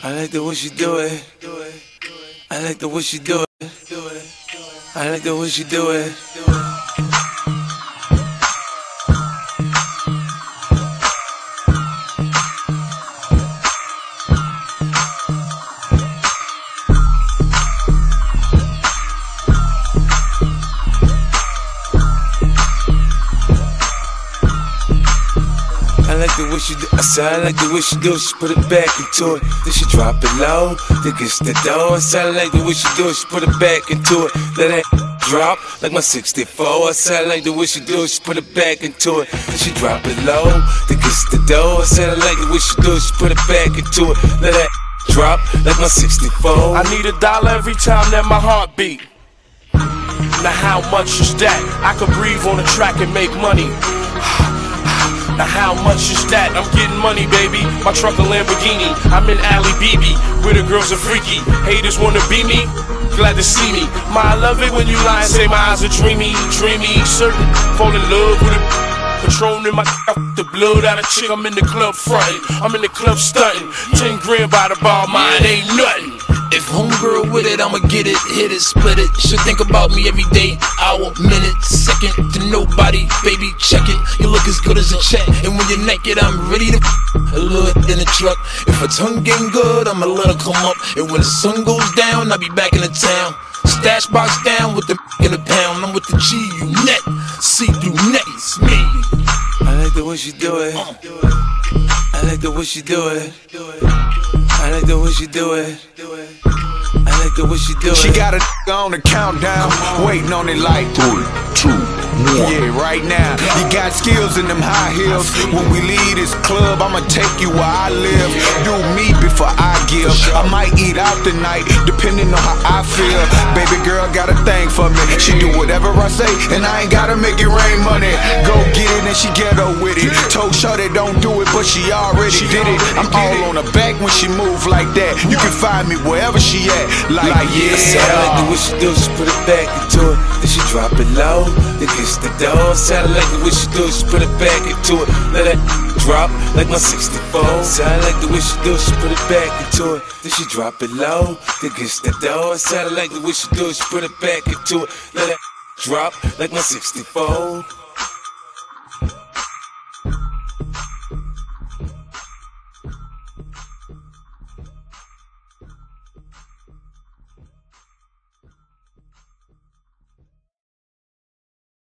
I like the way she do it. I like the way she do it. I like the way she do it. She do. I I like the way she do. She put it back into it. Then she drop it low. Then gets the door. I I like the way she do. She put it back into it. Let that drop like my 64. I I like the way she do. She put it back into it. Then she drop it low. Then gets the door. I I like the way she do. She put it back into it. Let that drop like my 64. I need a dollar every time that my heart beat. Now how much is that? I could breathe on the track and make money. Now how much is that? I'm getting money, baby. My truck a Lamborghini. I'm in Ali BB, where the girls are freaky. Haters wanna be me. Glad to see me. My I love it when you lie and say my eyes are dreamy, dreamy. Certain fall in love with a Patron in my the blood out of chick. I'm in the club frontin'. I'm in the club stunting. Ten grand by the bar, mine ain't nothing. If homegirl with it, I'ma get it, hit it, split it. Should think about me every day, hour, minute, second to nobody, baby. Check it, you look as good as a check. And when you're naked, I'm ready to a little in the truck. If her tongue getting good, I'ma let her come up. And when the sun goes down, I'll be back in the town. Stash box down with the in the pound. I'm with the G, you net, see through net, it's me. I like the way she do it. I like the way she do it. I like the way she do it. I like the way she do it. She got a on the countdown, waiting on it like three, two, one. Yeah, right now. You got skills in them high heels. When we leave this club, I'ma take you where I live. Do me before I give. I might eat out tonight, depending on how I feel. Baby girl got a thing for me. She do whatever I say, and I ain't gotta make it rain money. Go get it, and she ghetto with it. Shorty don't do it, but she already did it. I'm all on her back when she move like that. You can find me wherever she at. Like, I said I like the way she do, she put it back into it. Then she drop it low, then kiss the door. I like the way she do, she put it back into it. Let that drop like my 64. Said I like the way she do, she put it back into it. Then she drop it low, then kiss the door. I like the way she do, she put it back into it. Let that drop like my 64.